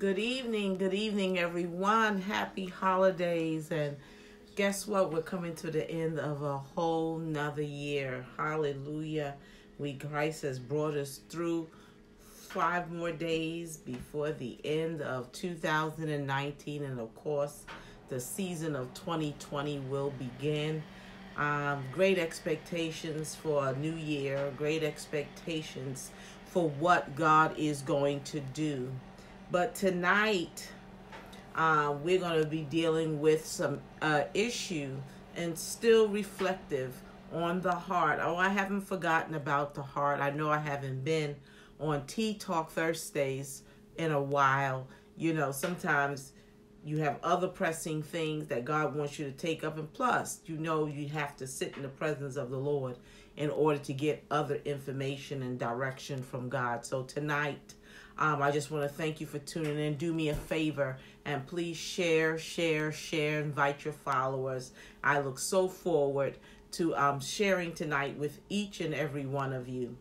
Good evening, good evening, everyone. Happy holidays. And guess what? We're coming to the end of a whole nother year. Hallelujah. We Christ has brought us through five more days before the end of 2019. And of course, the season of 2020 will begin. Um, great expectations for a new year, great expectations for what God is going to do. But tonight, uh, we're going to be dealing with some uh, issue and still reflective on the heart. Oh, I haven't forgotten about the heart. I know I haven't been on Tea Talk Thursdays in a while. You know, sometimes you have other pressing things that God wants you to take up, and plus, you know, you have to sit in the presence of the Lord in order to get other information and direction from God. So tonight, um, I just want to thank you for tuning in. Do me a favor and please share, share, share, invite your followers. I look so forward to um, sharing tonight with each and every one of you.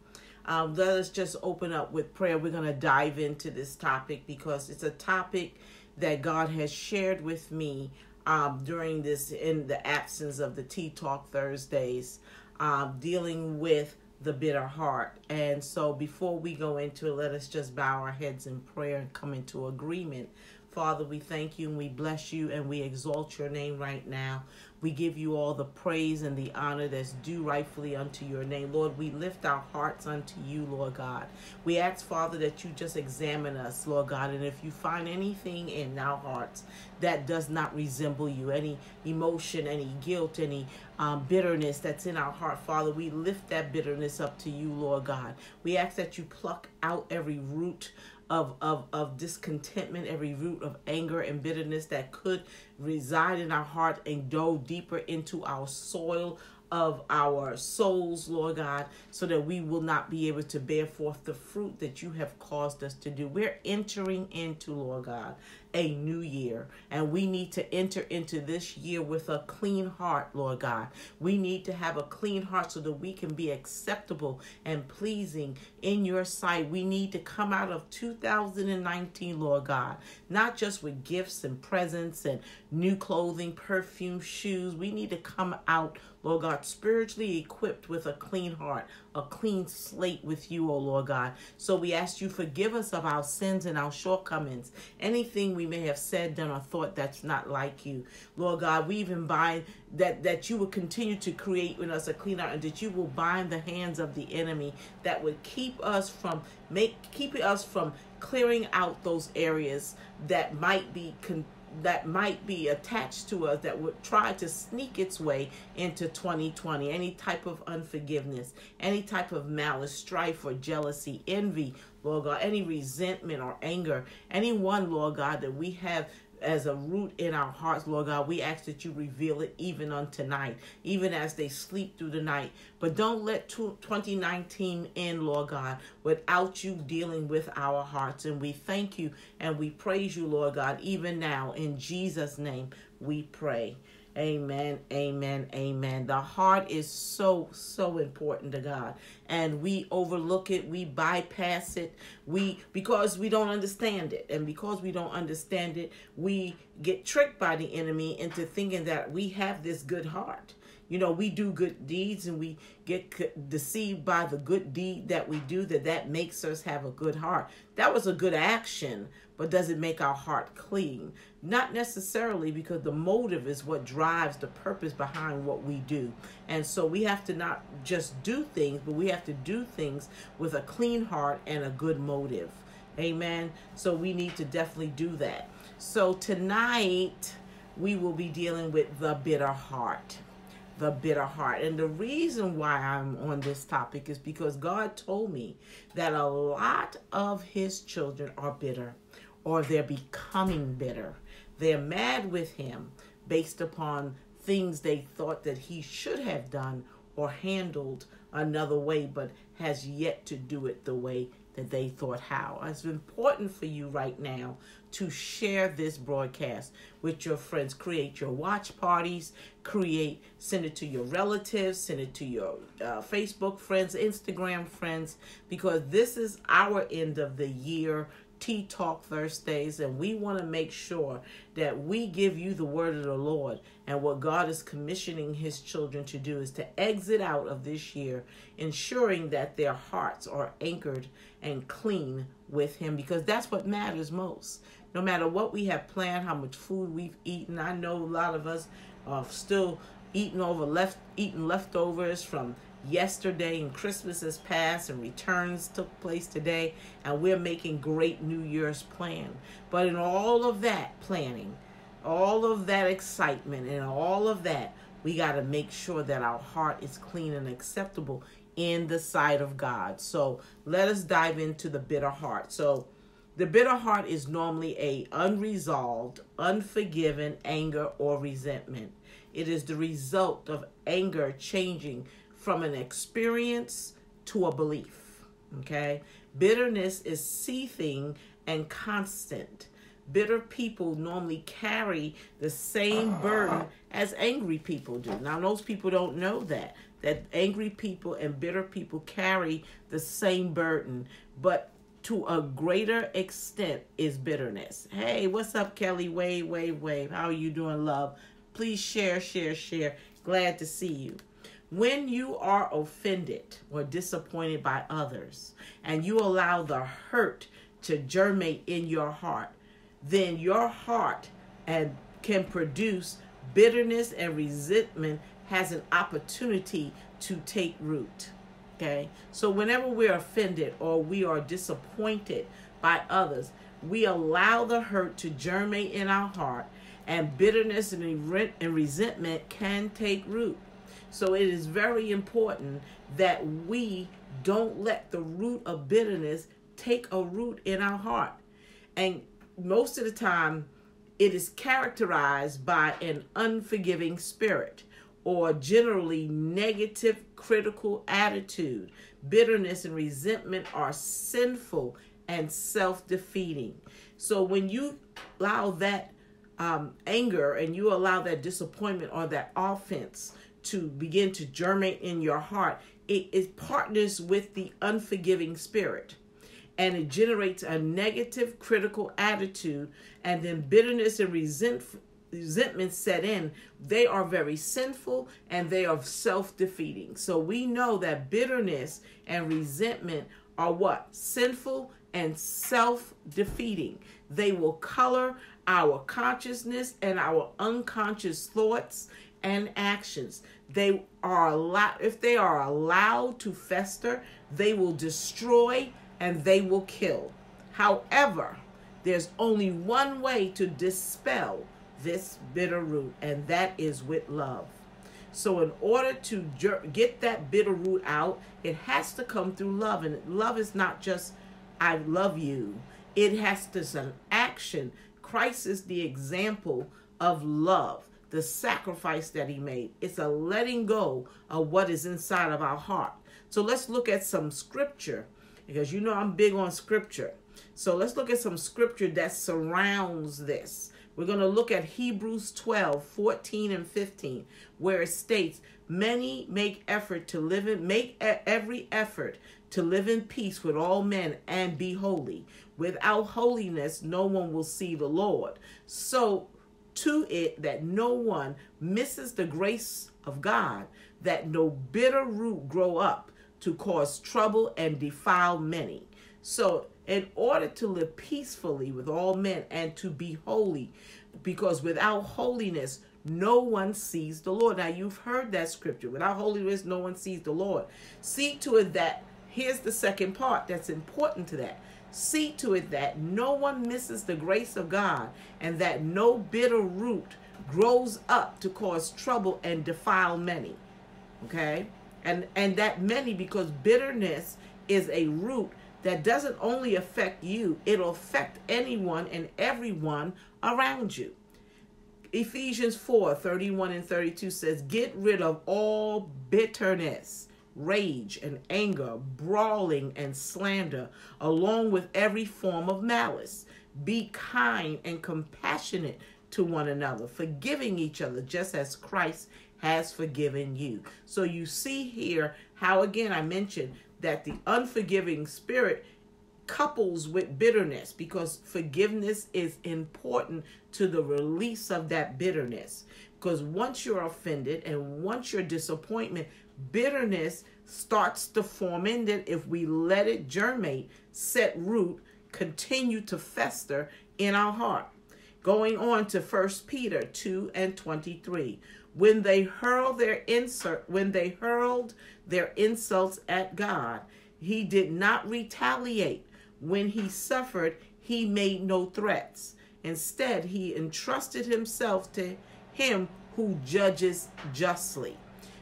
Um, let us just open up with prayer. We're going to dive into this topic because it's a topic that God has shared with me um, during this, in the absence of the Tea Talk Thursdays, um, dealing with the bitter heart. And so before we go into it, let us just bow our heads in prayer and come into agreement. Father, we thank you and we bless you and we exalt your name right now. We give you all the praise and the honor that's due rightfully unto your name. Lord, we lift our hearts unto you, Lord God. We ask, Father, that you just examine us, Lord God, and if you find anything in our hearts that does not resemble you, any emotion, any guilt, any um, bitterness that's in our heart, Father, we lift that bitterness up to you, Lord God. We ask that you pluck out every root of, of, of discontentment, every root of anger and bitterness that could reside in our heart and go deeper into our soil of our souls, Lord God, so that we will not be able to bear forth the fruit that you have caused us to do. We're entering into, Lord God, a new year, and we need to enter into this year with a clean heart, Lord God. We need to have a clean heart so that we can be acceptable and pleasing in your sight. We need to come out of 2019, Lord God, not just with gifts and presents and new clothing, perfume, shoes. We need to come out Lord God, spiritually equipped with a clean heart, a clean slate with you, O Lord God. So we ask you forgive us of our sins and our shortcomings, anything we may have said, done, or thought that's not like you. Lord God, we even bind that that you will continue to create in us a clean heart and that you will bind the hands of the enemy that would keep us from make keeping us from clearing out those areas that might be con- that might be attached to us that would try to sneak its way into 2020. Any type of unforgiveness, any type of malice, strife, or jealousy, envy, Lord God, any resentment or anger, anyone, Lord God, that we have as a root in our hearts, Lord God. We ask that you reveal it even on tonight, even as they sleep through the night. But don't let 2019 end, Lord God, without you dealing with our hearts. And we thank you and we praise you, Lord God, even now. In Jesus' name we pray. Amen, amen, amen. The heart is so, so important to God. And we overlook it, we bypass it, we because we don't understand it. And because we don't understand it, we get tricked by the enemy into thinking that we have this good heart. You know, we do good deeds and we get deceived by the good deed that we do, that that makes us have a good heart. That was a good action, but does it make our heart clean? Not necessarily because the motive is what drives the purpose behind what we do. And so we have to not just do things, but we have to do things with a clean heart and a good motive. Amen. So we need to definitely do that. So tonight we will be dealing with the bitter heart the bitter heart. And the reason why I'm on this topic is because God told me that a lot of his children are bitter or they're becoming bitter. They're mad with him based upon things they thought that he should have done or handled another way, but has yet to do it the way that they thought how. It's important for you right now to share this broadcast with your friends. Create your watch parties, create, send it to your relatives, send it to your uh, Facebook friends, Instagram friends, because this is our end of the year Tea Talk Thursdays, and we want to make sure that we give you the word of the Lord. And what God is commissioning His children to do is to exit out of this year, ensuring that their hearts are anchored and clean with Him, because that's what matters most. No matter what we have planned, how much food we've eaten, I know a lot of us are still eating over left eating leftovers from yesterday and Christmas has passed and returns took place today and we're making great New Year's plan. But in all of that planning, all of that excitement and all of that, we got to make sure that our heart is clean and acceptable in the sight of God. So let us dive into the bitter heart. So the bitter heart is normally a unresolved, unforgiven anger or resentment. It is the result of anger changing from an experience to a belief. Okay? Bitterness is seething and constant. Bitter people normally carry the same burden as angry people do. Now, most people don't know that, that angry people and bitter people carry the same burden, but to a greater extent is bitterness. Hey, what's up, Kelly? Wave, wave, wave. How are you doing, love? Please share, share, share. Glad to see you. When you are offended or disappointed by others and you allow the hurt to germinate in your heart, then your heart and can produce bitterness and resentment has an opportunity to take root. Okay? So whenever we're offended or we are disappointed by others, we allow the hurt to germinate in our heart and bitterness and resentment can take root. So it is very important that we don't let the root of bitterness take a root in our heart. And most of the time, it is characterized by an unforgiving spirit or generally negative critical attitude. Bitterness and resentment are sinful and self defeating. So when you allow that um, anger and you allow that disappointment or that offense to begin to germinate in your heart, it, it partners with the unforgiving spirit. And it generates a negative critical attitude and then bitterness and resent, resentment set in. They are very sinful and they are self-defeating. So we know that bitterness and resentment are what? Sinful and self-defeating. They will color our consciousness and our unconscious thoughts and actions. They are allowed, if they are allowed to fester, they will destroy and they will kill. However, there's only one way to dispel this bitter root, and that is with love. So, in order to get that bitter root out, it has to come through love. And love is not just, I love you, it has to be an action. Christ is the example of love the sacrifice that he made. It's a letting go of what is inside of our heart. So let's look at some scripture because you know I'm big on scripture. So let's look at some scripture that surrounds this. We're going to look at Hebrews 12, 14 and 15, where it states, Many make effort to live in, make every effort to live in peace with all men and be holy. Without holiness, no one will see the Lord. So to it that no one misses the grace of God, that no bitter root grow up to cause trouble and defile many. So, in order to live peacefully with all men and to be holy, because without holiness, no one sees the Lord. Now, you've heard that scripture. Without holiness, no one sees the Lord. See to it that, here's the second part that's important to that See to it that no one misses the grace of God and that no bitter root grows up to cause trouble and defile many. Okay? And and that many because bitterness is a root that doesn't only affect you, it'll affect anyone and everyone around you. Ephesians 4 31 and 32 says, Get rid of all bitterness rage and anger, brawling and slander, along with every form of malice. Be kind and compassionate to one another, forgiving each other just as Christ has forgiven you. So you see here how, again, I mentioned that the unforgiving spirit couples with bitterness because forgiveness is important to the release of that bitterness. Because once you're offended and once your disappointment, bitterness starts to form in it if we let it germinate, set root, continue to fester in our heart. Going on to 1 Peter 2 and 23. When they hurled their insert when they hurled their insults at God, he did not retaliate. When he suffered, he made no threats. Instead, he entrusted himself to him who judges justly.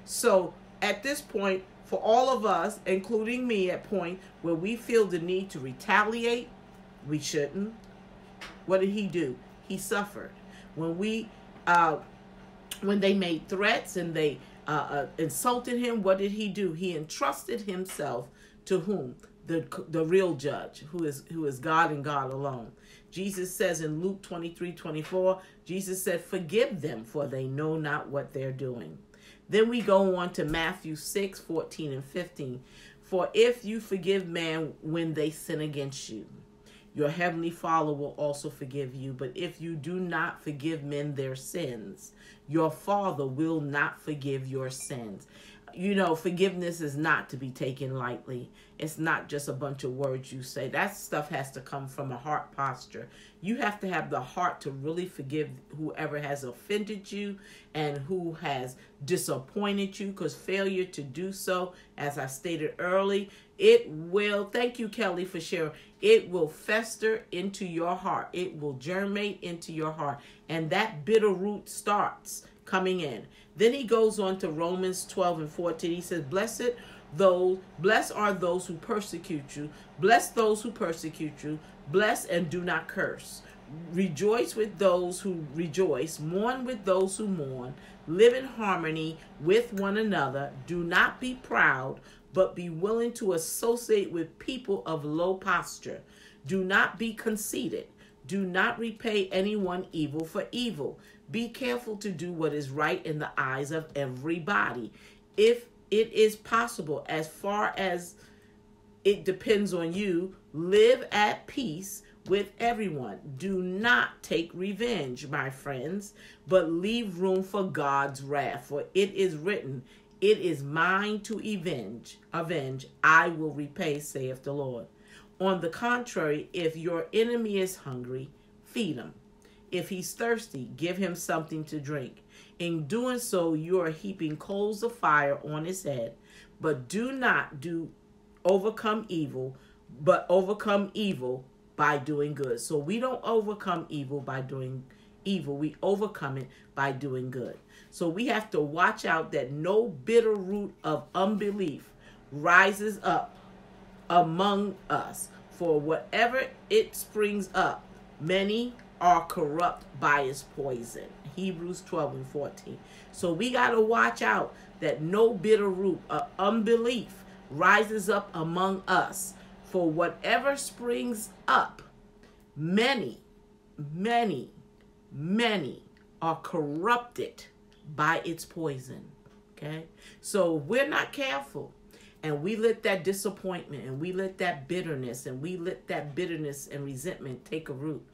So, at this point, for all of us, including me, at point where we feel the need to retaliate, we shouldn't. What did he do? He suffered. When we, uh, when they made threats and they uh, uh, insulted him, what did he do? He entrusted himself to whom? The, the real judge, who is who is God and God alone. Jesus says in Luke 23, 24, Jesus said, Forgive them, for they know not what they're doing. Then we go on to Matthew 6 14 and 15. For if you forgive man when they sin against you, your heavenly Father will also forgive you. But if you do not forgive men their sins, your Father will not forgive your sins you know, forgiveness is not to be taken lightly. It's not just a bunch of words you say. That stuff has to come from a heart posture. You have to have the heart to really forgive whoever has offended you and who has disappointed you because failure to do so, as I stated early, it will, thank you, Kelly, for sharing, it will fester into your heart. It will germinate into your heart. And that bitter root starts coming in. Then he goes on to Romans 12 and 14. He says, Blessed those, blessed are those who persecute you. Bless those who persecute you. Bless and do not curse. Rejoice with those who rejoice. Mourn with those who mourn. Live in harmony with one another. Do not be proud, but be willing to associate with people of low posture. Do not be conceited. Do not repay anyone evil for evil. Be careful to do what is right in the eyes of everybody. If it is possible, as far as it depends on you, live at peace with everyone. Do not take revenge, my friends, but leave room for God's wrath. For it is written, It is mine to avenge, avenge, I will repay, saith the Lord. On the contrary, if your enemy is hungry, feed him. If he's thirsty, give him something to drink. In doing so, you are heaping coals of fire on his head. But do not do overcome evil, but overcome evil by doing good. So we don't overcome evil by doing evil. We overcome it by doing good. So we have to watch out that no bitter root of unbelief rises up among us. For whatever it springs up, many are corrupt by its poison. Hebrews 12 and 14. So we got to watch out that no bitter root of unbelief rises up among us. For whatever springs up, many, many, many are corrupted by its poison. Okay? So we're not careful and we let that disappointment and we let that bitterness and we let that bitterness and resentment take a root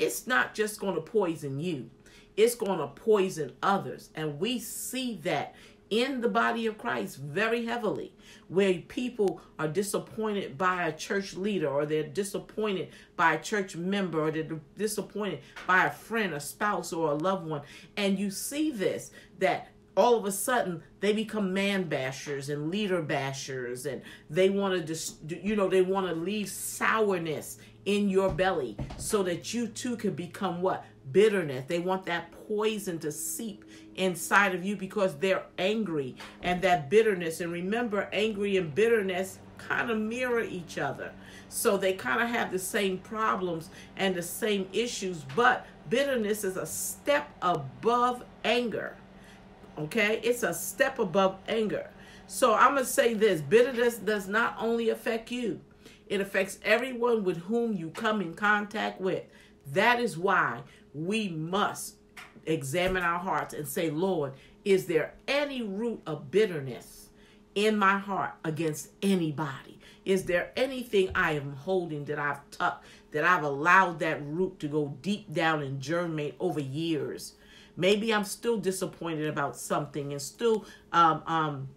it's not just going to poison you, it's going to poison others. And we see that in the body of Christ very heavily, where people are disappointed by a church leader, or they're disappointed by a church member, or they're disappointed by a friend, a spouse, or a loved one. And you see this that all of a sudden they become man bashers and leader bashers and they want to just you know they want to leave sourness in your belly so that you too can become what? Bitterness. They want that poison to seep inside of you because they're angry and that bitterness. And remember, angry and bitterness kind of mirror each other. So they kind of have the same problems and the same issues, but bitterness is a step above anger. Okay? It's a step above anger. So I'm going to say this bitterness does not only affect you, it affects everyone with whom you come in contact with. That is why we must examine our hearts and say, Lord, is there any root of bitterness in my heart against anybody? Is there anything I am holding that I've tucked, that I've allowed that root to go deep down and germinate over years? Maybe I'm still disappointed about something and still um, um,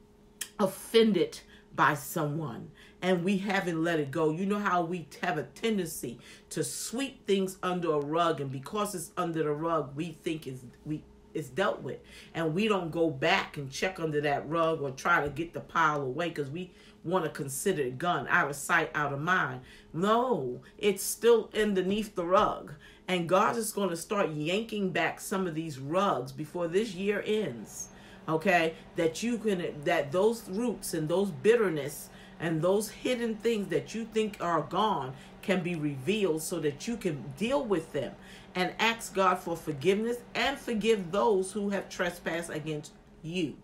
offended by someone and we haven't let it go. You know how we have a tendency to sweep things under a rug, and because it's under the rug, we think it's we it's dealt with, and we don't go back and check under that rug or try to get the pile away because we want to consider it gone out of sight, out of mind. No, it's still underneath the rug, and God is going to start yanking back some of these rugs before this year ends okay that you can that those roots and those bitterness and those hidden things that you think are gone can be revealed so that you can deal with them and ask God for forgiveness and forgive those who have trespassed against you.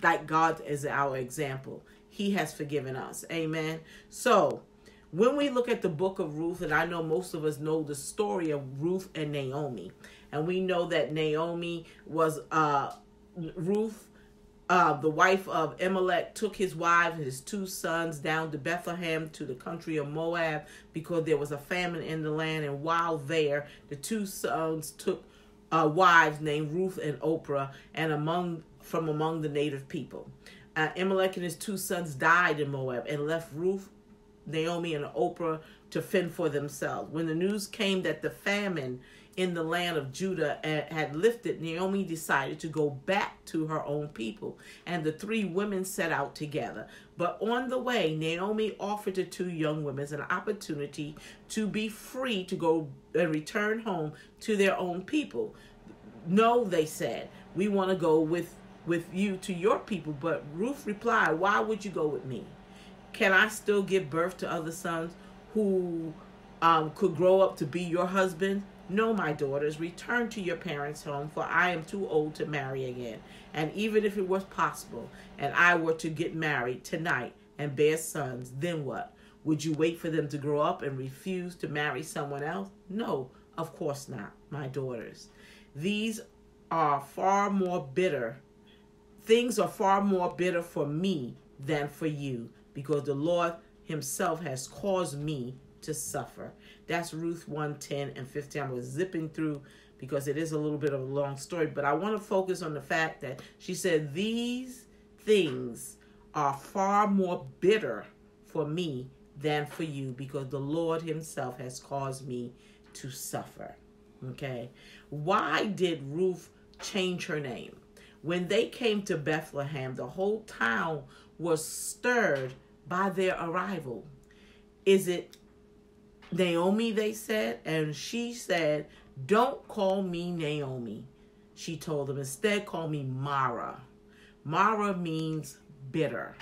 Like God is our example. He has forgiven us. Amen. So, when we look at the book of Ruth, and I know most of us know the story of Ruth and Naomi, and we know that Naomi was uh Ruth uh, the wife of Elimelech took his wife and his two sons down to Bethlehem to the country of Moab because there was a famine in the land. And while there, the two sons took uh, wives named Ruth and Oprah, and among from among the native people. Uh, and his two sons died in Moab and left Ruth, Naomi, and Oprah to fend for themselves. When the news came that the famine in the land of Judah had lifted, Naomi decided to go back to her own people. And the three women set out together. But on the way, Naomi offered the two young women an opportunity to be free to go and return home to their own people. No, they said, we want to go with, with you to your people. But Ruth replied, Why would you go with me? Can I still give birth to other sons who um, could grow up to be your husband? No, my daughters, return to your parents' home, for I am too old to marry again. And even if it was possible, and I were to get married tonight and bear sons, then what? Would you wait for them to grow up and refuse to marry someone else? No, of course not, my daughters. These are far more bitter. Things are far more bitter for me than for you, because the Lord Himself has caused me to suffer. That's Ruth 110 and 15. I was zipping through because it is a little bit of a long story, but I want to focus on the fact that she said, These things are far more bitter for me than for you because the Lord Himself has caused me to suffer. Okay. Why did Ruth change her name? When they came to Bethlehem, the whole town was stirred by their arrival. Is it Naomi, they said, and she said, Don't call me Naomi. She told them, Instead, call me Mara. Mara means bitter.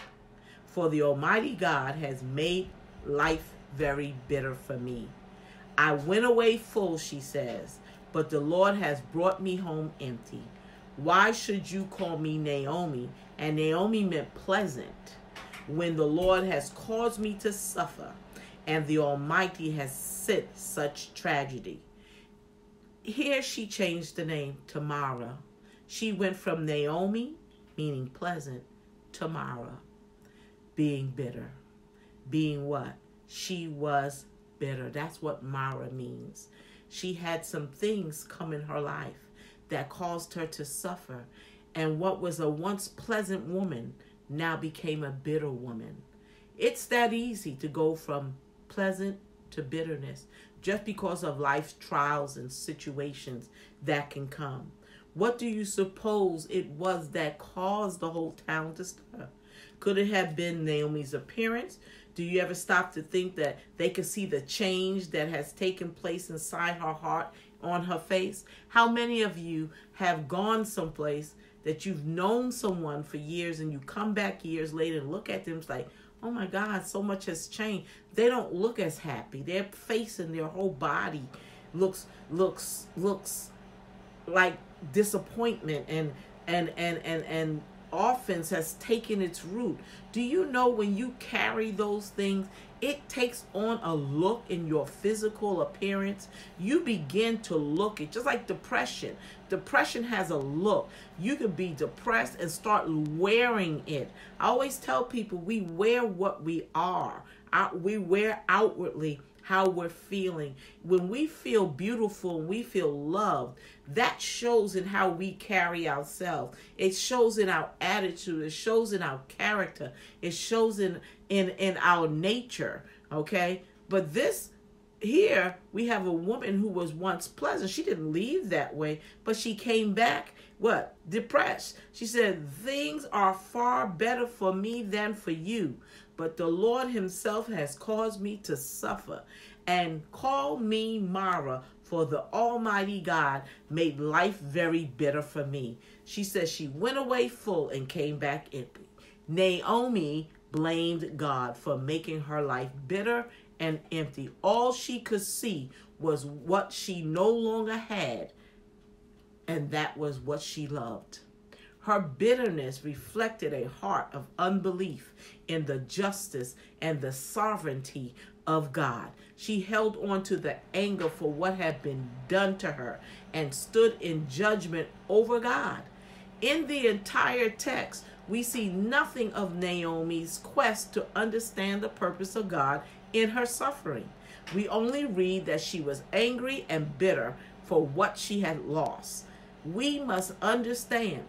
For the Almighty God has made life very bitter for me. I went away full, she says, but the Lord has brought me home empty. Why should you call me Naomi? And Naomi meant pleasant when the Lord has caused me to suffer and the Almighty has sent such tragedy. Here she changed the name to Mara. She went from Naomi, meaning pleasant, to Mara, being bitter. Being what? She was bitter. That's what Mara means. She had some things come in her life that caused her to suffer. And what was a once pleasant woman now became a bitter woman. It's that easy to go from pleasant to bitterness just because of life's trials and situations that can come. What do you suppose it was that caused the whole town to stir? Could it have been Naomi's appearance? Do you ever stop to think that they could see the change that has taken place inside her heart on her face? How many of you have gone someplace that you've known someone for years and you come back years later and look at them like, oh my God, so much has changed. They don't look as happy. Their face and their whole body looks looks looks like disappointment and and and and and offense has taken its root. Do you know when you carry those things, it takes on a look in your physical appearance. You begin to look it just like depression. Depression has a look. You can be depressed and start wearing it. I always tell people we wear what we are. We wear outwardly how we're feeling. When we feel beautiful we feel loved, that shows in how we carry ourselves. It shows in our attitude, it shows in our character, it shows in in in our nature, okay? But this here we have a woman who was once pleasant. She didn't leave that way, but she came back what? Depressed. She said, Things are far better for me than for you, but the Lord Himself has caused me to suffer. And call me Mara, for the Almighty God made life very bitter for me. She says she went away full and came back empty. Naomi blamed God for making her life bitter and empty. All she could see was what she no longer had, and that was what she loved. Her bitterness reflected a heart of unbelief in the justice and the sovereignty of God. She held on to the anger for what had been done to her and stood in judgment over God. In the entire text, we see nothing of Naomi's quest to understand the purpose of God in her suffering. We only read that she was angry and bitter for what she had lost. We must understand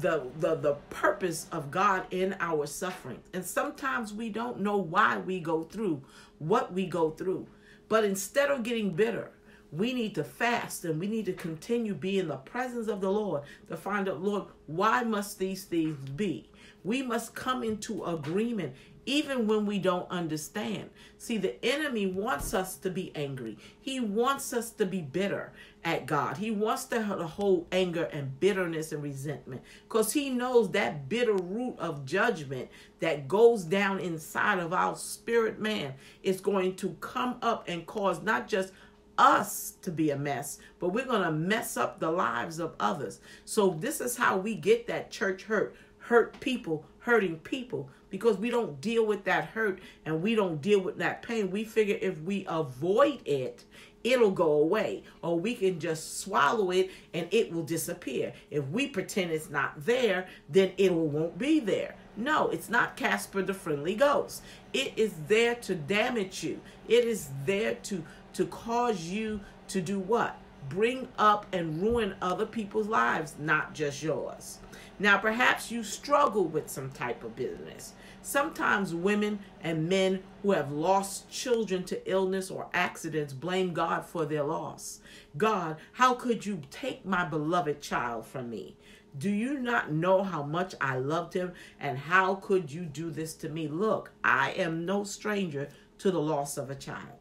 the, the the purpose of God in our suffering. And sometimes we don't know why we go through what we go through. But instead of getting bitter, we need to fast and we need to continue being in the presence of the Lord to find out, Lord, why must these things be? We must come into agreement even when we don't understand. See, the enemy wants us to be angry. He wants us to be bitter at God. He wants to hold anger and bitterness and resentment because he knows that bitter root of judgment that goes down inside of our spirit man is going to come up and cause not just us to be a mess, but we're going to mess up the lives of others. So, this is how we get that church hurt hurt people hurting people because we don't deal with that hurt and we don't deal with that pain. We figure if we avoid it, it'll go away, or we can just swallow it and it will disappear. If we pretend it's not there, then it won't be there. No, it's not Casper the friendly ghost. It is there to damage you. It is there to to cause you to do what? Bring up and ruin other people's lives, not just yours. Now, perhaps you struggle with some type of business. Sometimes women and men who have lost children to illness or accidents blame God for their loss. God, how could you take my beloved child from me? Do you not know how much I loved him and how could you do this to me? Look, I am no stranger to the loss of a child.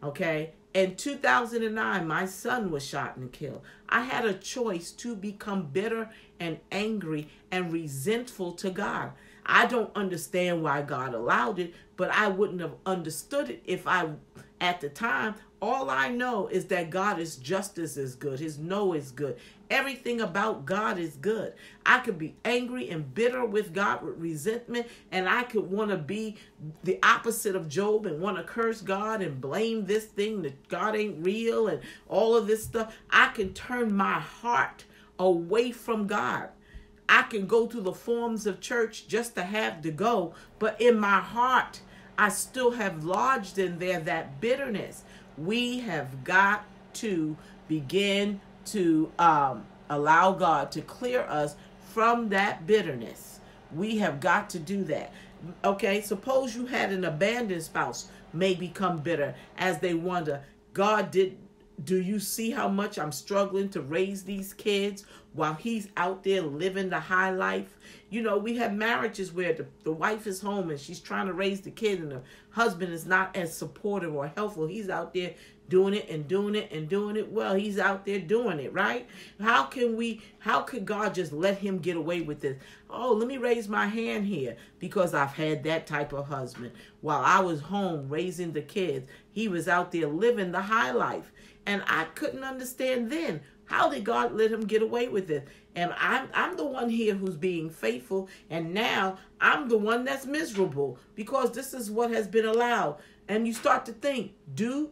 Okay? In 2009, my son was shot and killed. I had a choice to become bitter and angry and resentful to God. I don't understand why God allowed it, but I wouldn't have understood it if I, at the time, all I know is that God is justice is good. His no is good. Everything about God is good. I could be angry and bitter with God with resentment, and I could want to be the opposite of Job and want to curse God and blame this thing that God ain't real and all of this stuff. I can turn my heart away from God. I can go to the forms of church just to have to go, but in my heart, I still have lodged in there that bitterness. We have got to begin to um, allow God to clear us from that bitterness. We have got to do that. Okay, suppose you had an abandoned spouse may become bitter as they wonder, God did do you see how much I'm struggling to raise these kids while he's out there living the high life? You know, we have marriages where the, the wife is home and she's trying to raise the kid and the husband is not as supportive or helpful. He's out there doing it and doing it and doing it well. He's out there doing it, right? How can we, how could God just let him get away with this? Oh, let me raise my hand here because I've had that type of husband. While I was home raising the kids, he was out there living the high life. And I couldn't understand then How did God let him get away with it? And I'm I'm the one here who's being faithful, and now I'm the one that's miserable because this is what has been allowed. And you start to think, do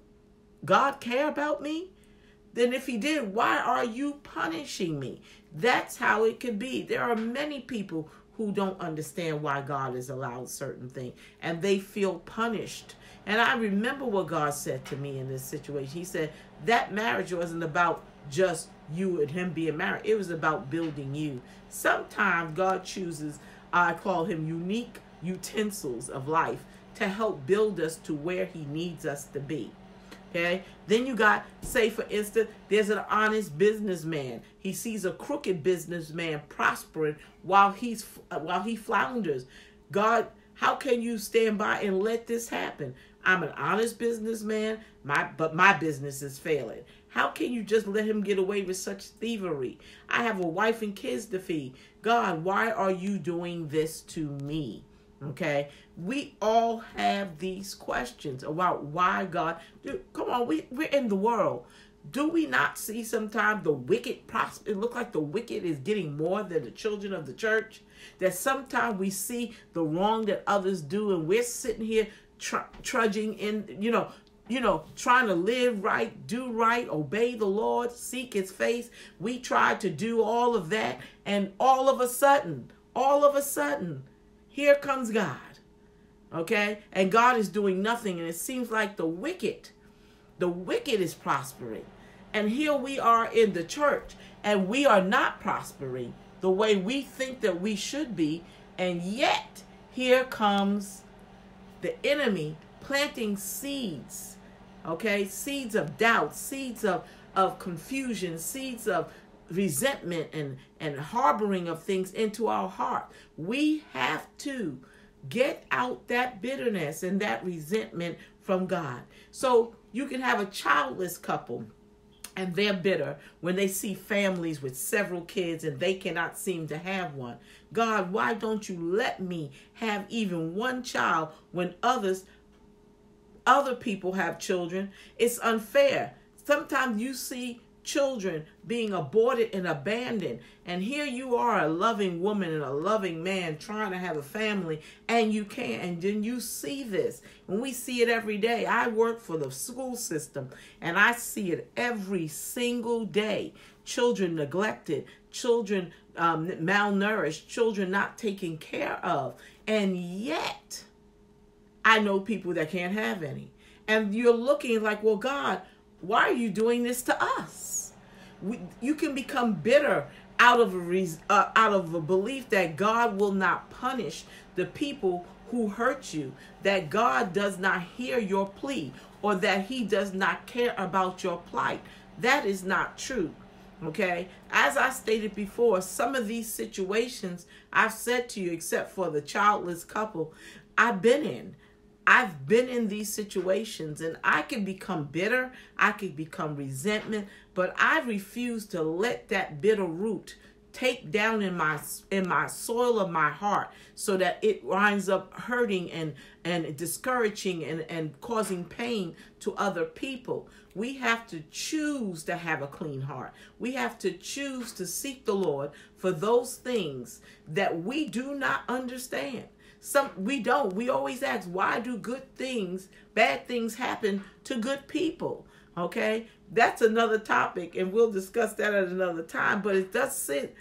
God care about me? Then if he did, why are you punishing me? That's how it could be. There are many people who don't understand why God has allowed certain things and they feel punished. And I remember what God said to me in this situation. He said that marriage wasn't about just you and him being married. It was about building you. Sometimes God chooses, I call him unique utensils of life to help build us to where he needs us to be. Okay. Then you got, say for instance, there's an honest businessman. He sees a crooked businessman prospering while he's while he flounders. God, how can you stand by and let this happen? I'm an honest businessman, my but my business is failing. How can you just let him get away with such thievery? I have a wife and kids to feed. God, why are you doing this to me? Okay, we all have these questions about why God. Dude, come on, we we're in the world. Do we not see sometimes the wicked prosper? It looks like the wicked is getting more than the children of the church. That sometimes we see the wrong that others do, and we're sitting here tr- trudging in, you know, you know, trying to live right, do right, obey the Lord, seek His face. We try to do all of that, and all of a sudden, all of a sudden, here comes God. Okay? And God is doing nothing. And it seems like the wicked, the wicked is prospering. And here we are in the church, and we are not prospering the way we think that we should be. And yet, here comes the enemy planting seeds, okay? Seeds of doubt, seeds of, of confusion, seeds of resentment and, and harboring of things into our heart. We have to get out that bitterness and that resentment from God. So you can have a childless couple and they're bitter when they see families with several kids and they cannot seem to have one. God, why don't you let me have even one child when others other people have children? It's unfair. Sometimes you see children being aborted and abandoned. And here you are, a loving woman and a loving man trying to have a family, and you can't. And then you see this. And we see it every day. I work for the school system, and I see it every single day. Children neglected, children um, malnourished, children not taken care of. And yet, I know people that can't have any. And you're looking like, well, God, why are you doing this to us? We, you can become bitter out of a uh, out of a belief that God will not punish the people who hurt you, that God does not hear your plea, or that He does not care about your plight. That is not true. Okay, as I stated before, some of these situations I've said to you, except for the childless couple, I've been in. I've been in these situations and I can become bitter, I can become resentment, but I refuse to let that bitter root take down in my in my soil of my heart so that it winds up hurting and and discouraging and and causing pain to other people. We have to choose to have a clean heart. We have to choose to seek the lord for those things that we do not understand some we don't. We always ask, why do good things, bad things happen to good people? Okay, that's another topic, and we'll discuss that at another time. But it does sit,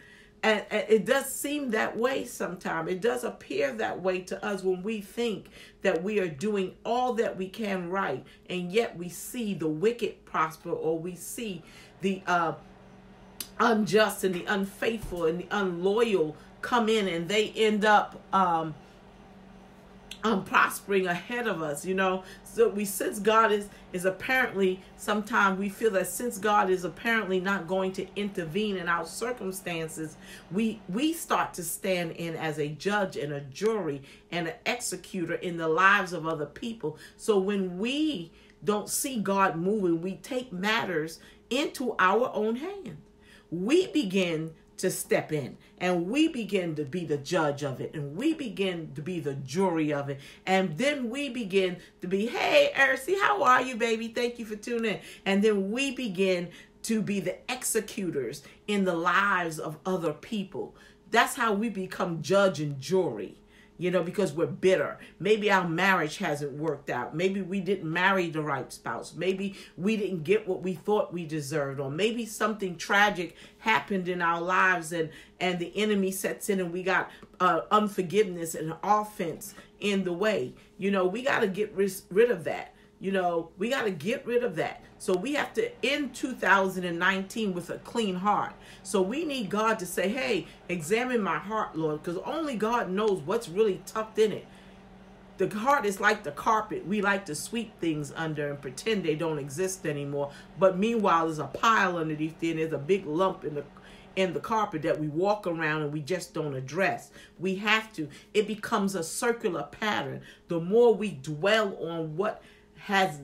and, it does seem that way sometimes. It does appear that way to us when we think that we are doing all that we can right, and yet we see the wicked prosper, or we see the uh, unjust and the unfaithful and the unloyal come in, and they end up. Um, um, prospering ahead of us, you know. So we since God is is apparently sometimes we feel that since God is apparently not going to intervene in our circumstances, we we start to stand in as a judge and a jury and an executor in the lives of other people. So when we don't see God moving, we take matters into our own hands. We begin to step in. And we begin to be the judge of it. And we begin to be the jury of it. And then we begin to be hey Ercy how are you baby? Thank you for tuning in. And then we begin to be the executors in the lives of other people. That's how we become judge and jury you know, because we're bitter. Maybe our marriage hasn't worked out. Maybe we didn't marry the right spouse. Maybe we didn't get what we thought we deserved, or maybe something tragic happened in our lives and and the enemy sets in and we got uh, unforgiveness and offense in the way. You know, we got to get rid of that. You know, we got to get rid of that. So we have to end 2019 with a clean heart. So we need God to say, hey, examine my heart, Lord, because only God knows what's really tucked in it. The heart is like the carpet. We like to sweep things under and pretend they don't exist anymore. But meanwhile, there's a pile underneath there, and there's a big lump in the in the carpet that we walk around and we just don't address. We have to. It becomes a circular pattern. The more we dwell on what has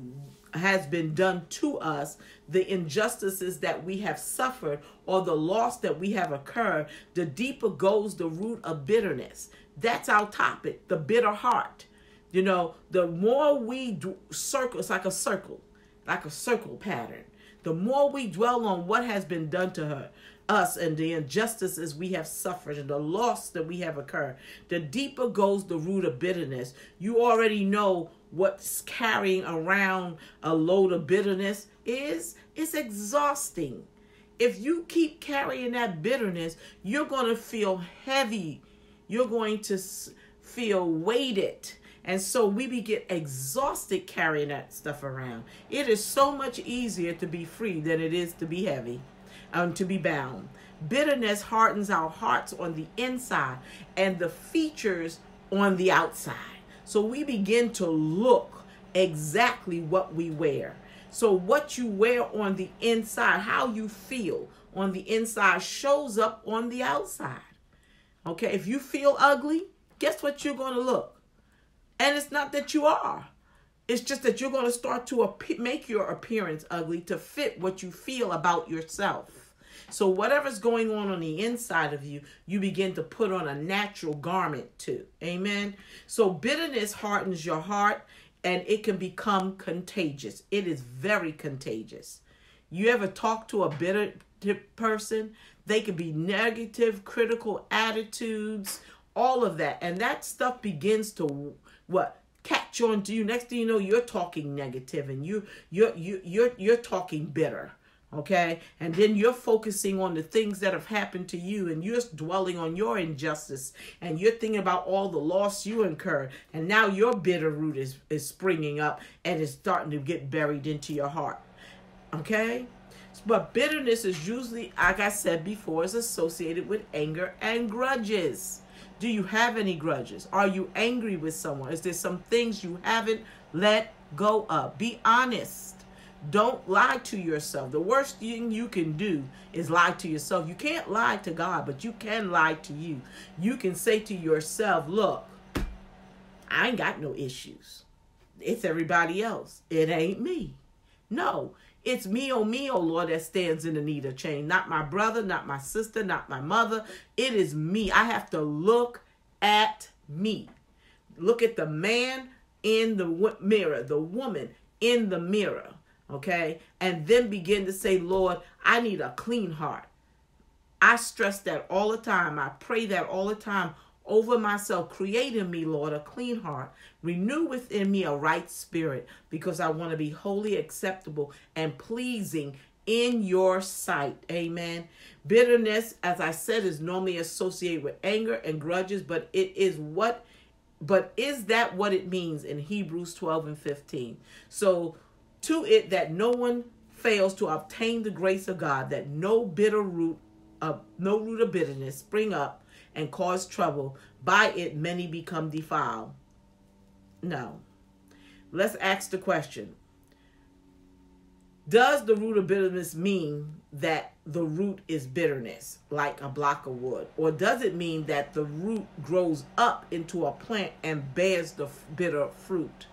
has been done to us, the injustices that we have suffered, or the loss that we have occurred, the deeper goes the root of bitterness. That's our topic, the bitter heart. You know, the more we circle, it's like a circle, like a circle pattern. The more we dwell on what has been done to her, us and the injustices we have suffered and the loss that we have occurred, the deeper goes the root of bitterness. You already know what's carrying around a load of bitterness is. It's exhausting. If you keep carrying that bitterness, you're going to feel heavy. You're going to feel weighted. And so we be get exhausted carrying that stuff around. It is so much easier to be free than it is to be heavy um, to be bound. Bitterness hardens our hearts on the inside and the features on the outside. So we begin to look exactly what we wear. So what you wear on the inside, how you feel on the inside shows up on the outside. Okay, if you feel ugly, guess what you're going to look? And it's not that you are. It's just that you're going to start to make your appearance ugly to fit what you feel about yourself. So whatever's going on on the inside of you, you begin to put on a natural garment too. Amen. So bitterness hardens your heart and it can become contagious. It is very contagious. You ever talk to a bitter person? They can be negative, critical attitudes, all of that. And that stuff begins to what catch on to you. Next thing you know, you're talking negative and you you're you you're you're talking bitter okay? And then you're focusing on the things that have happened to you and you're dwelling on your injustice and you're thinking about all the loss you incurred. And now your bitter root is is springing up and it's starting to get buried into your heart okay? But bitterness is usually like i said before is associated with anger and grudges. Do you have any grudges? Are you angry with someone? Is there some things you haven't let go of? Be honest don't lie to yourself. The worst thing you can do is lie to yourself. You can't lie to God, but you can lie to you. You can say to yourself, look, I ain't got no issues. It's everybody else. It ain't me. No, it's me, oh me, oh Lord, that stands in the need of change. Not my brother, not my sister, not my mother. It is me. I have to look at me. Look at the man in the mirror, the woman in the mirror okay? And then begin to say, Lord, I need a clean heart. I stress that all the time. I pray that all the time over myself. Create in me, Lord, a clean heart. Renew within me a right spirit because I want to be wholly acceptable and pleasing in your sight. Amen. Bitterness, as I said, is normally associated with anger and grudges, but it is what but is that what it means in Hebrews 12 and 15? So to it that no one fails to obtain the grace of God, that no bitter root of no root of bitterness spring up and cause trouble. By it many become defiled. No. Let's ask the question. Does the root of bitterness mean that the root is bitterness, like a block of wood? Or does it mean that the root grows up into a plant and bears the bitter fruit?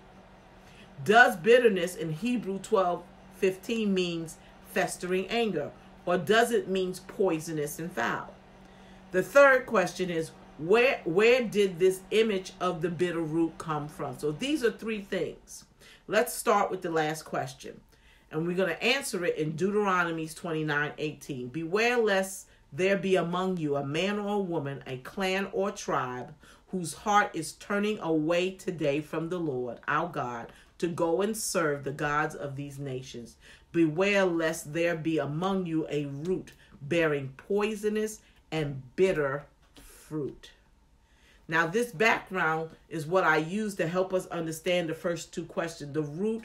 Does bitterness in Hebrew 12 15 means festering anger, or does it mean poisonous and foul? The third question is where where did this image of the bitter root come from? So these are three things. Let's start with the last question. And we're going to answer it in Deuteronomy 29 18. Beware lest there be among you a man or a woman, a clan or tribe, whose heart is turning away today from the Lord our God to go and serve the gods of these nations. Beware lest there be among you a root bearing poisonous and bitter fruit. Now, this background is what I use to help us understand the first two questions. The root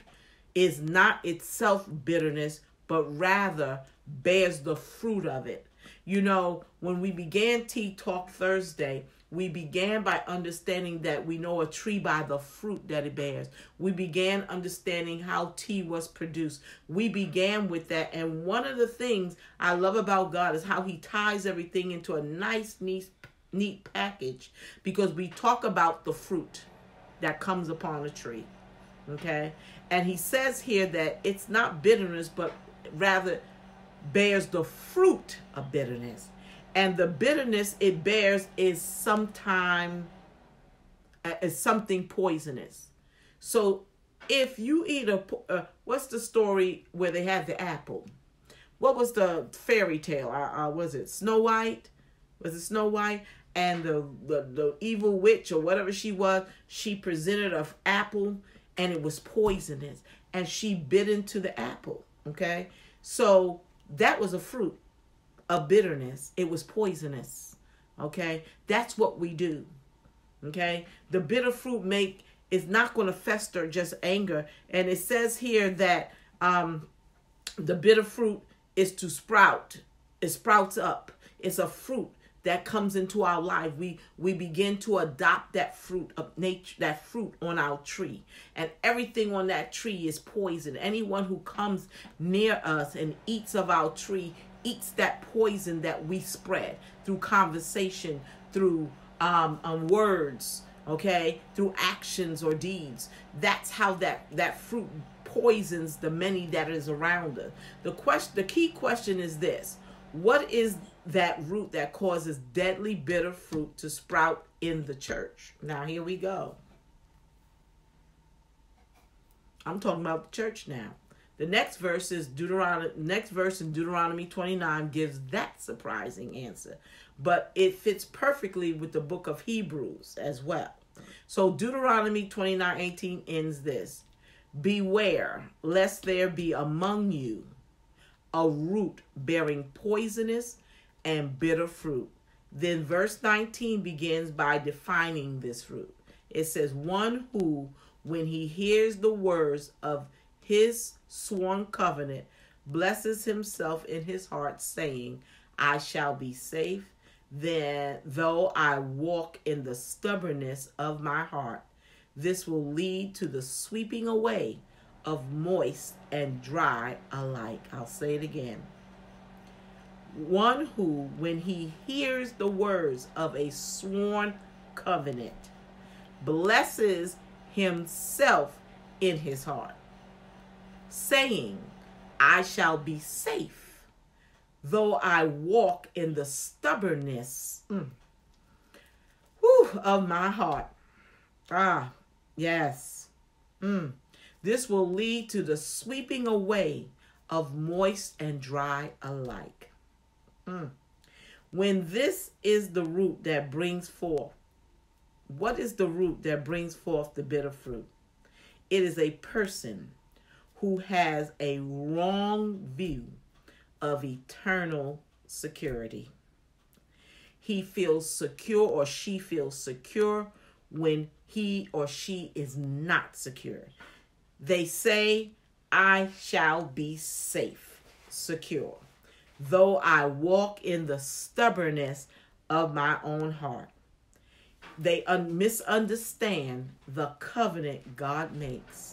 is not itself bitterness, but rather bears the fruit of it. You know, when we began Tea Talk Thursday, we began by understanding that we know a tree by the fruit that it bears. We began understanding how tea was produced. We began with that. And one of the things I love about God is how He ties everything into a nice, neat, neat package because we talk about the fruit that comes upon a tree. Okay? And He says here that it's not bitterness, but rather bears the fruit of bitterness and the bitterness it bears is sometime uh, is something poisonous. So if you eat a uh, what's the story where they had the apple? What was the fairy tale? Uh, uh, was it snow white? Was it snow white? And the, the the evil witch or whatever she was she presented a apple and it was poisonous. And she bit into the apple okay? So that was a fruit of bitterness. It was poisonous. Okay? That's what we do. Okay? The bitter fruit make is not going to fester just anger. And it says here that um the bitter fruit is to sprout. It sprouts up. It's a fruit that comes into our life we we begin to adopt that fruit of nature that fruit on our tree and everything on that tree is poison anyone who comes near us and eats of our tree eats that poison that we spread through conversation, through um, um, words, okay, through actions or deeds. That's how that that fruit poisons the many that is around us. The question, the key question is this: What is that root that causes deadly bitter fruit to sprout in the church? Now here we go. I'm talking about the church now. The next verse is Deuteronomy next verse in Deuteronomy 29 gives that surprising answer. But it fits perfectly with the book of Hebrews as well. So Deuteronomy 29 18 ends this. Beware lest there be among you a root bearing poisonous and bitter fruit. Then verse 19 begins by defining this fruit. It says, One who, when he hears the words of his sworn covenant, blesses himself in his heart, saying, I shall be safe, then though I walk in the stubbornness of my heart. This will lead to the sweeping away of moist and dry alike. I'll say it again. One who, when he hears the words of a sworn covenant, blesses himself in his heart saying, I shall be safe, though I walk in the stubbornness mm, whew, of my heart. Ah, yes. Mm. This will lead to the sweeping away of moist and dry alike. Mm. When this is the root that brings forth, what is the root that brings forth the bitter fruit? It is a person who has a wrong view of eternal security. He feels secure or she feels secure when he or she is not secure. They say, I shall be safe, secure, though I walk in the stubbornness of my own heart. They un- misunderstand the covenant God makes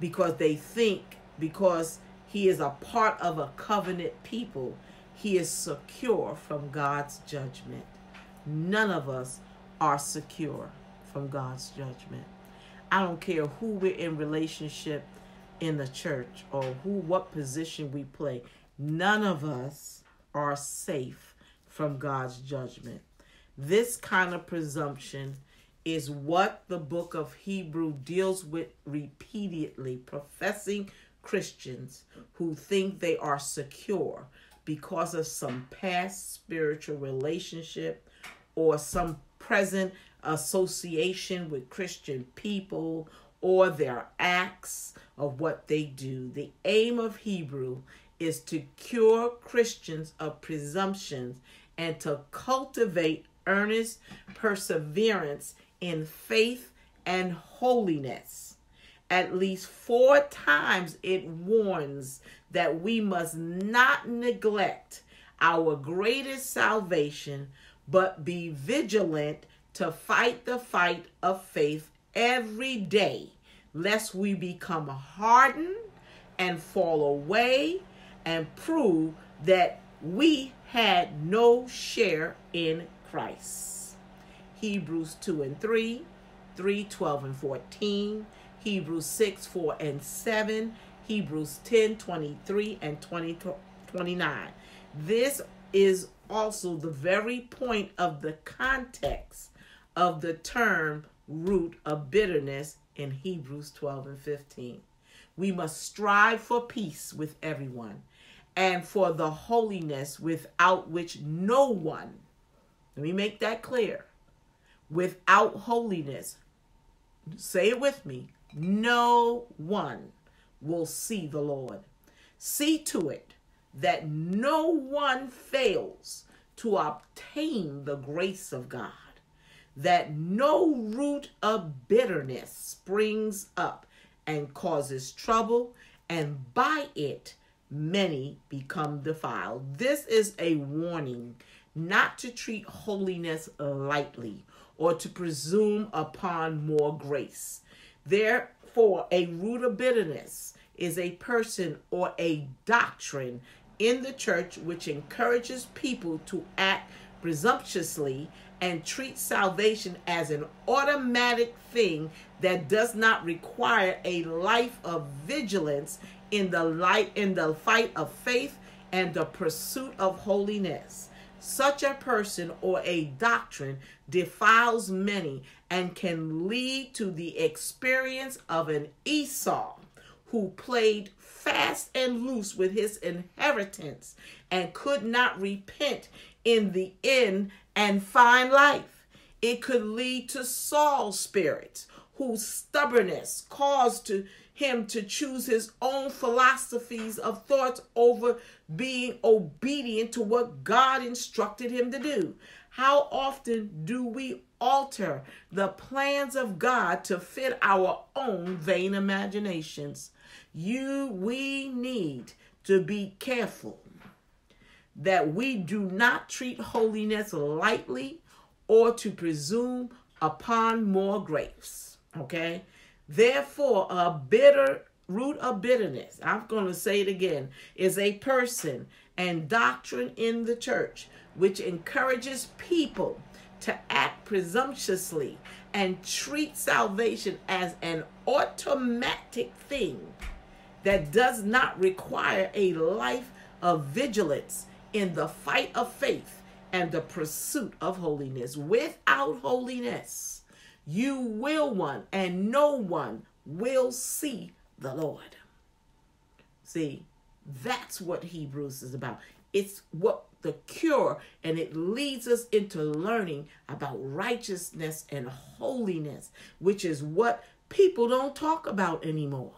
because they think because he is a part of a covenant people, he is secure from God's judgment. None of us are secure from God's judgment. I don't care who we're in relationship in the church or who what position we play. None of us are safe from God's judgment. This kind of presumption is what the book of Hebrew deals with repeatedly, professing Christians who think they are secure because of some past spiritual relationship or some present association with Christian people or their acts of what they do. The aim of Hebrew is to cure Christians of presumptions and to cultivate earnest perseverance in faith and holiness. At least four times it warns that we must not neglect our greatest salvation, but be vigilant to fight the fight of faith every day, lest we become hardened and fall away and prove that we had no share in Christ. Hebrews 2 and 3, 3, 12 and 14, Hebrews 6, 4 and 7, Hebrews 10, 23 and 20, 29. This is also the very point of the context of the term root of bitterness in Hebrews 12 and 15. We must strive for peace with everyone and for the holiness without which no one, let me make that clear, without holiness, say it with me, no one will see the Lord. See to it that no one fails to obtain the grace of God, that no root of bitterness springs up and causes trouble, and by it many become defiled. This is a warning not to treat holiness lightly or to presume upon more grace. Therefore, a root of bitterness is a person or a doctrine in the church which encourages people to act presumptuously and treat salvation as an automatic thing that does not require a life of vigilance in the light in the fight of faith and the pursuit of holiness. Such a person or a doctrine defiles many and can lead to the experience of an Esau who played fast and loose with his inheritance and could not repent in the end and find life. It could lead to Saul's spirits, whose stubbornness caused to him to choose his own philosophies of thoughts over being obedient to what God instructed him to do. How often do we alter the plans of God to fit our own vain imaginations? You we need to be careful that we do not treat holiness lightly or to presume upon more grace. Okay? Therefore, a bitter root of bitterness, I'm going to say it again, is a person and doctrine in the church which encourages people to act presumptuously and treat salvation as an automatic thing that does not require a life of vigilance in the fight of faith and the pursuit of holiness. Without holiness, you will one, and no one will see the Lord. See, that's what Hebrews is about. It's what the cure, and it leads us into learning about righteousness and holiness, which is what people don't talk about anymore.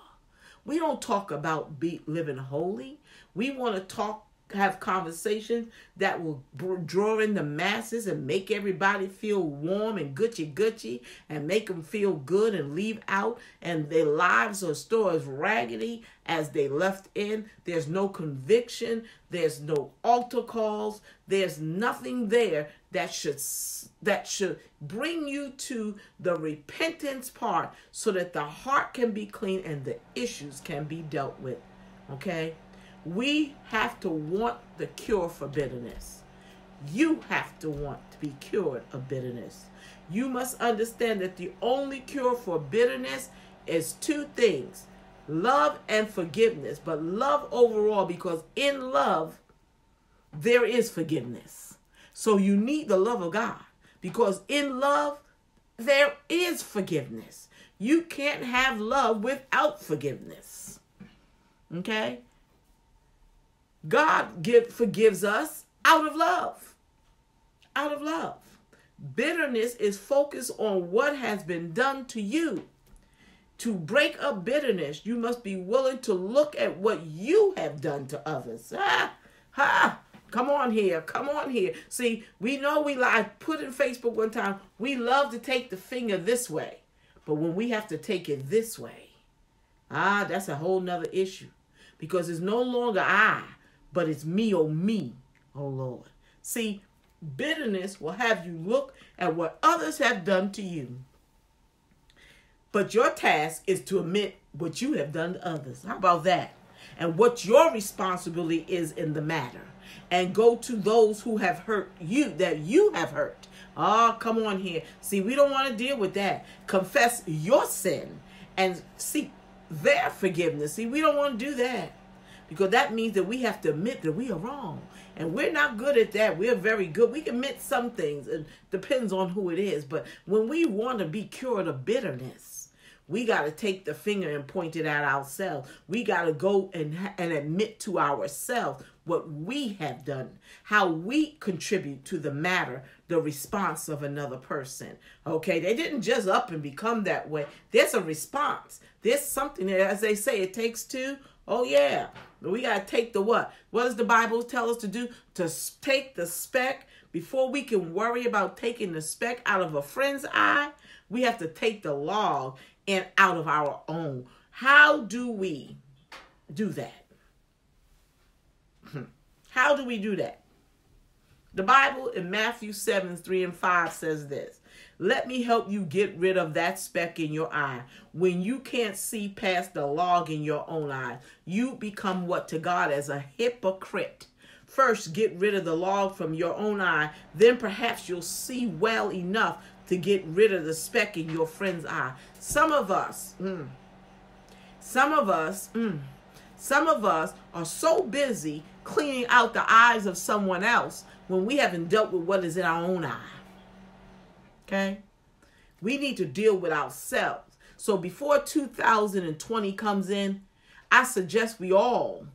We don't talk about be, living holy. We want to talk have conversations that will draw in the masses and make everybody feel warm and gutchy gutchy and make them feel good and leave out. And their lives are still as raggedy as they left in. There's no conviction. There's no altar calls. There's nothing there that should that should bring you to the repentance part so that the heart can be clean and the issues can be dealt with. Okay we have to want the cure for bitterness. You have to want to be cured of bitterness. You must understand that the only cure for bitterness is two things love and forgiveness, but love overall, because in love, there is forgiveness. So you need the love of God, because in love, there is forgiveness. You can't have love without forgiveness. Okay? God give, forgives us out of love. Out of love. Bitterness is focused on what has been done to you. To break up bitterness, you must be willing to look at what you have done to others. Ah, ha, come on here, come on here. See, we know we like put in Facebook one time, we love to take the finger this way. But when we have to take it this way, ah, that's a whole nother issue. Because it's no longer I, but it's me, oh me, oh Lord. See, bitterness will have you look at what others have done to you. But your task is to admit what you have done to others. How about that? And what your responsibility is in the matter. And go to those who have hurt you, that you have hurt. Oh, come on here. See, we don't want to deal with that. Confess your sin and seek their forgiveness. See, we don't want to do that because that means that we have to admit that we are wrong. And we're not good at that. We're very good. We can admit some things. It depends on who it is. But when we want to be cured of bitterness, we got to take the finger and point it at ourselves. We got to go and, and admit to ourselves what we have done, how we contribute to the matter, the response of another person. Okay, they didn't just up and become that way. There's a response. There's something as they say, it takes two. Oh, yeah. We got to take the what? What does the Bible tell us to do? To take the speck before we can worry about taking the speck out of a friend's eye. We have to take the log and out of our own. How do we do that? Hmm. How do we do that? The Bible in Matthew 7 3 and 5 says this let me help you get rid of that speck in your eye. When you can't see past the log in your own eye, you become what to God as a hypocrite. First, get rid of the log from your own eye, then perhaps you'll see well enough to get rid of the speck in your friend's eye. Some of us, mm, some of us, mm, some of us are so busy cleaning out the eyes of someone else when we haven't dealt with what is in our own eye. Okay? We need to deal with ourselves. So before 2020 comes in, I suggest we all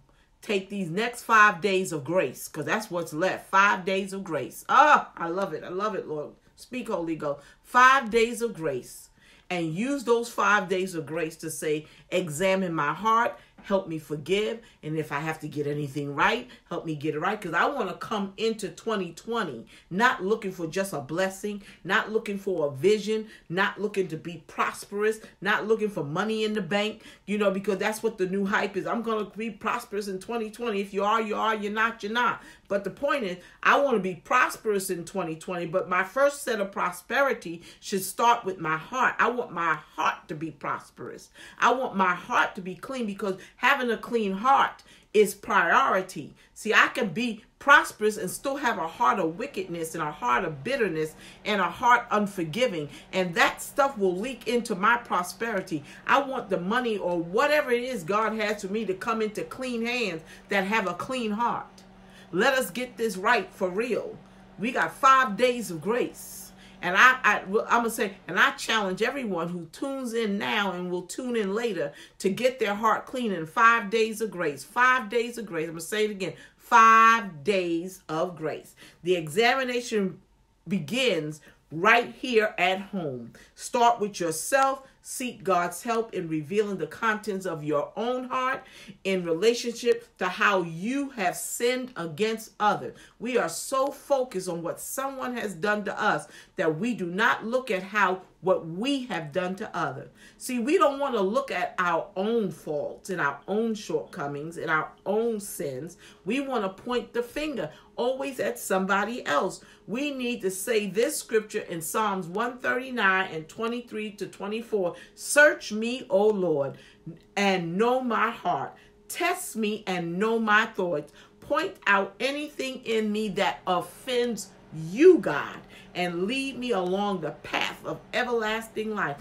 take these next five days of grace because that's what's left. Five days of grace. Ah, oh, I love it. I love it, Lord. Speak, Holy Ghost. Five days of grace. And use those five days of grace to say, examine my heart help me forgive. And if I have to get anything right, help me get it right. Because I want to come into 2020 not looking for just a blessing, not looking for a vision, not looking to be prosperous, not looking for money in the bank, you know, because that's what the new hype is. I'm going to be prosperous in 2020. If you are, you are. You're not, you're not. But the point is, I want to be prosperous in 2020, but my first set of prosperity should start with my heart. I want my heart to be prosperous. I want my heart to be clean because having a clean heart is priority. See, I can be prosperous and still have a heart of wickedness and a heart of bitterness and a heart unforgiving. And that stuff will leak into my prosperity. I want the money or whatever it is God has for me to come into clean hands that have a clean heart. Let us get this right for real. We got five days of grace. And I, I, I'm to say, and I challenge everyone who tunes in now and will tune in later to get their heart clean in five days of grace. Five days of grace. I'm to say it again. Five days of grace. The examination begins right here at home. Start with yourself Seek God's help in revealing the contents of your own heart in relationship to how you have sinned against others. We are so focused on what someone has done to us that we do not look at how what we have done to others. See, we don't want to look at our own faults and our own shortcomings and our own sins. We want to point the finger always at somebody else. We need to say this scripture in Psalms 139 and 23 to 24 Search me, O Lord, and know my heart. Test me and know my thoughts. Point out anything in me that offends you, God, and lead me along the path of everlasting life.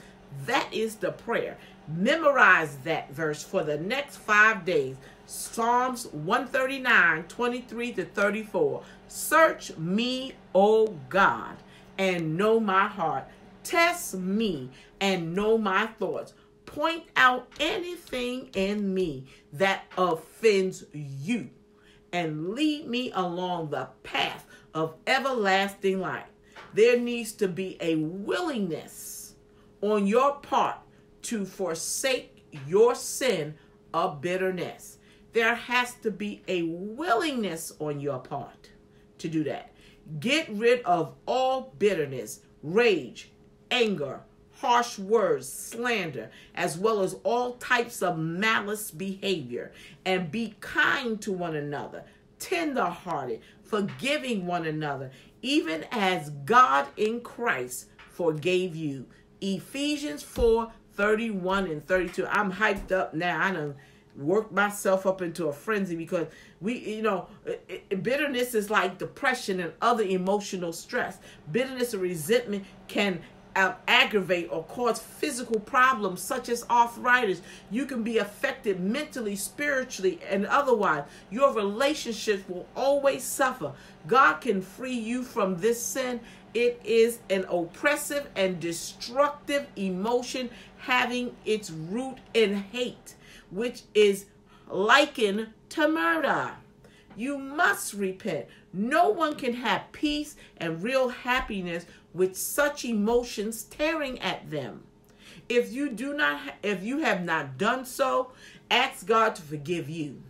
That is the prayer. Memorize that verse for the next five days. Psalms 139, 23 to 34. Search me, O God, and know my heart. Test me and know my thoughts point out anything in me that offends you and lead me along the path of everlasting life. There needs to be a willingness on your part to forsake your sin of bitterness. There has to be a willingness on your part to do that. Get rid of all bitterness, rage, anger, harsh words, slander, as well as all types of malice behavior, and be kind to one another, tender-hearted, forgiving one another, even as God in Christ forgave you. Ephesians 4 31 and 32. I'm hyped up now. I don't work myself up into a frenzy because we you know bitterness is like depression and other emotional stress bitterness and resentment can um, aggravate or cause physical problems such as arthritis. You can be affected mentally, spiritually, and otherwise. Your relationships will always suffer. God can free you from this sin. It is an oppressive and destructive emotion having its root in hate, which is likened to murder. You must repent. No one can have peace and real happiness with such emotions tearing at them. If you do not if you have not done so, ask God to forgive you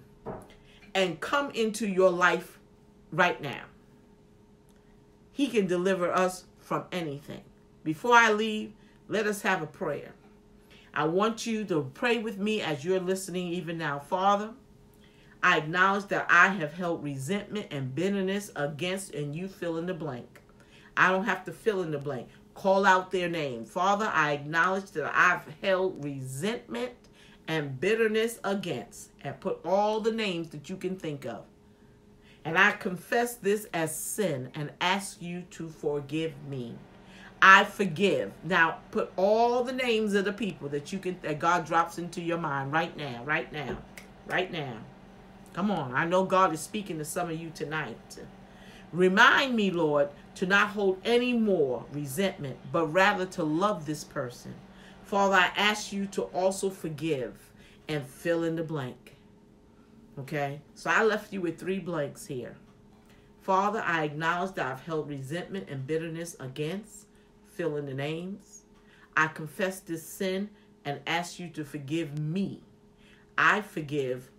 and come into your life right now. He can deliver us from anything. Before I leave, let us have a prayer. I want you to pray with me as you're listening even now. Father, I acknowledge that I have held resentment and bitterness against, and you fill in the blank. I don't have to fill in the blank. Call out their name. Father, I acknowledge that I've held resentment and bitterness against, and put all the names that you can think of. And I confess this as sin and ask you to forgive me. I forgive. Now put all the names of the people that you can that God drops into your mind right now, right now, right now. Come on. I know God is speaking to some of you tonight. Remind me, Lord, to not hold any more resentment, but rather to love this person. Father, I ask you to also forgive and fill in the blank. Okay? So I left you with three blanks here. Father, I acknowledge that I've held resentment and bitterness against, fill in the names. I confess this sin and ask you to forgive me. I forgive,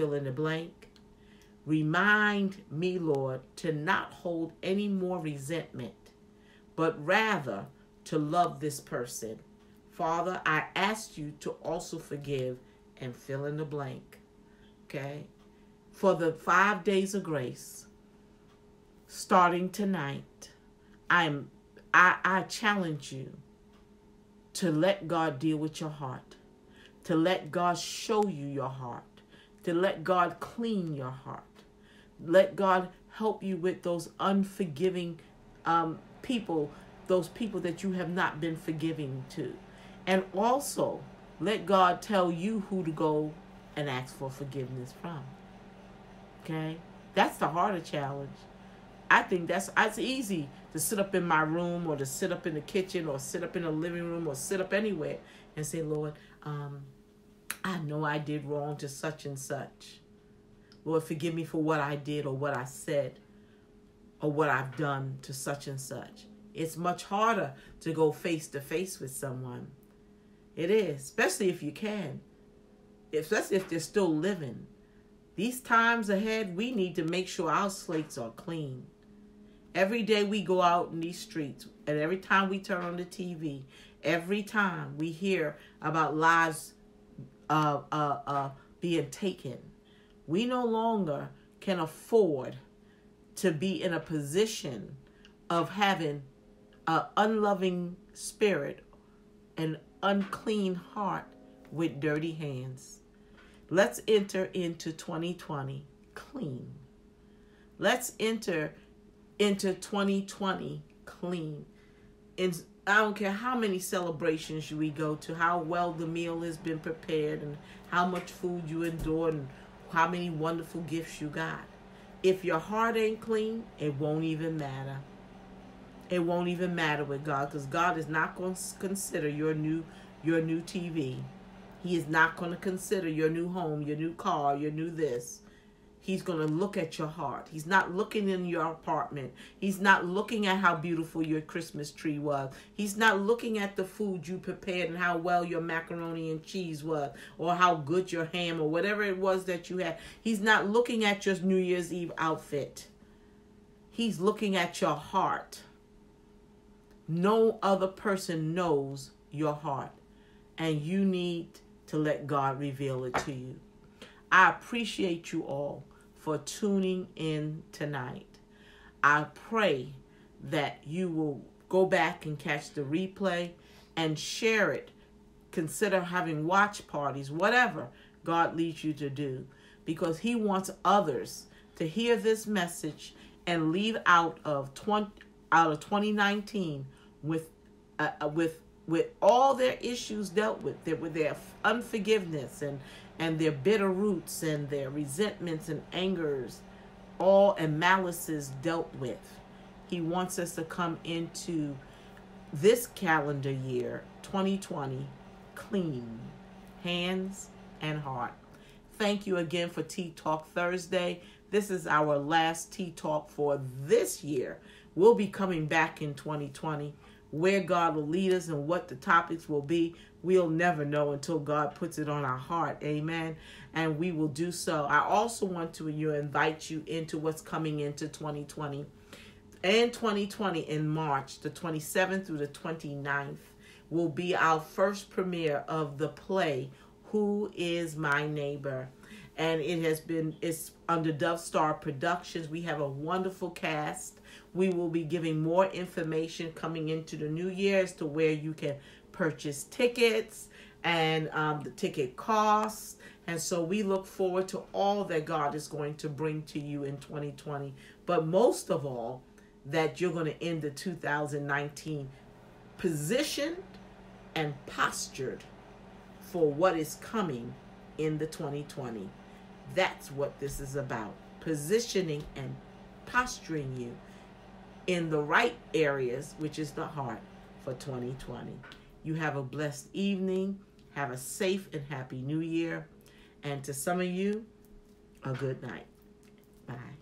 fill in the blank. Remind me, Lord, to not hold any more resentment, but rather to love this person. Father, I ask you to also forgive and fill in the blank. Okay? For the five days of grace, starting tonight, I'm I, I challenge you to let God deal with your heart, to let God show you your heart, to let God clean your heart. Let God help you with those unforgiving um, people, those people that you have not been forgiving to. And also, let God tell you who to go and ask for forgiveness from. Okay? That's the harder challenge. I think that's it's easy to sit up in my room or to sit up in the kitchen or sit up in the living room or sit up anywhere and say, Lord, um, I know I did wrong to such and such. Lord, forgive me for what I did or what I said or what I've done to such and such. It's much harder to go face to face with someone. It is, especially if you can, especially if they're still living. These times ahead, we need to make sure our slates are clean. Every day we go out in these streets, and every time we turn on the TV, every time we hear about lives uh, uh, uh, being taken, we no longer can afford to be in a position of having an unloving spirit, an unclean heart with dirty hands. Let's enter into 2020 clean. Let's enter into 2020 clean. And I don't care how many celebrations we go to, how well the meal has been prepared, and how much food you endured, and how many wonderful gifts you got. If your heart ain't clean, it won't even matter. It won't even matter with God because God is not going to consider your new your new TV. He is not going to consider your new home, your new car, your new this. He's going to look at your heart. He's not looking in your apartment. He's not looking at how beautiful your Christmas tree was. He's not looking at the food you prepared and how well your macaroni and cheese was or how good your ham or whatever it was that you had. He's not looking at your New Year's Eve outfit. He's looking at your heart. No other person knows your heart, and you need to let God reveal it to you. I appreciate you all for tuning in tonight. I pray that you will go back and catch the replay and share it. Consider having watch parties, whatever God leads you to do, because He wants others to hear this message and leave out of 20 out of 2019 with uh, uh, with with all their issues dealt with, with their unforgiveness and and their bitter roots and their resentments and angers, all and malices dealt with. He wants us to come into this calendar year, 2020, clean, hands and heart. Thank you again for Tea Talk Thursday. This is our last Tea Talk for this year. We'll be coming back in 2020 where God will lead us and what the topics will be, we'll never know until God puts it on our heart. Amen. And we will do so. I also want to you invite you into what's coming into 2020. And 2020 in March, the 27th through the 29th, will be our first premiere of the play Who is My Neighbor? And it has been it's under DoveStar Productions. We have a wonderful cast we will be giving more information coming into the new year as to where you can purchase tickets and um, the ticket costs. And so we look forward to all that God is going to bring to you in 2020. But most of all, that you're going to end the 2019 positioned and postured for what is coming in the 2020. That's what this is about. Positioning and posturing you in the right areas, which is the heart, for 2020. You have a blessed evening. Have a safe and happy new year. And to some of you, a good night. Bye.